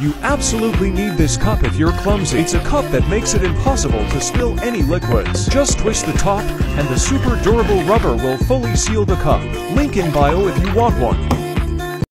You absolutely need this cup if you're clumsy. It's a cup that makes it impossible to spill any liquids. Just twist the top, and the super durable rubber will fully seal the cup. Link in bio if you want one.